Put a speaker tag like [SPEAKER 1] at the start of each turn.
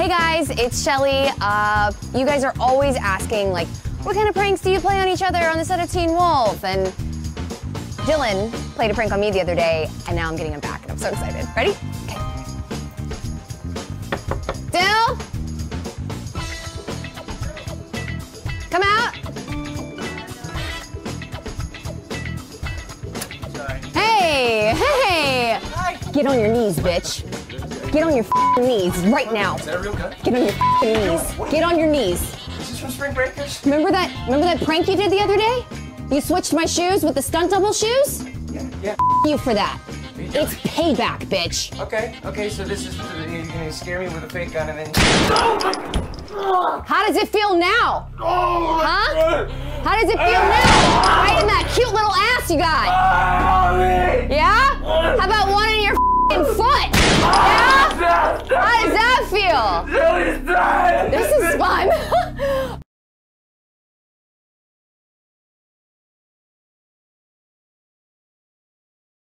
[SPEAKER 1] Hey guys, it's Shelley. Uh, you guys are always asking, like, what kind of pranks do you play on each other on the set of Teen Wolf? And Dylan played a prank on me the other day, and now I'm getting him back, and I'm so excited. Ready? Okay. Dill? Come out. Hey, hey! Get on your knees, bitch. Get on your f***ing knees right now.
[SPEAKER 2] Is that a real gun?
[SPEAKER 1] Get on your f***ing knees. Get on your knees.
[SPEAKER 2] Is this from Spring Breakers?
[SPEAKER 1] Remember that? Remember that prank you did the other day? You switched my shoes with the stunt double shoes.
[SPEAKER 2] Yeah, yeah.
[SPEAKER 1] F- you for that. It's payback, bitch.
[SPEAKER 2] Okay, okay, so this is, uh, you're gonna scare me with a fake gun and then.
[SPEAKER 1] How does it feel now?
[SPEAKER 2] Oh my
[SPEAKER 1] Huh?
[SPEAKER 2] God.
[SPEAKER 1] How does it feel now? Right in that cute little ass you got.
[SPEAKER 2] Ah, man.
[SPEAKER 1] Yeah? How about one in your f***ing foot? Yeah?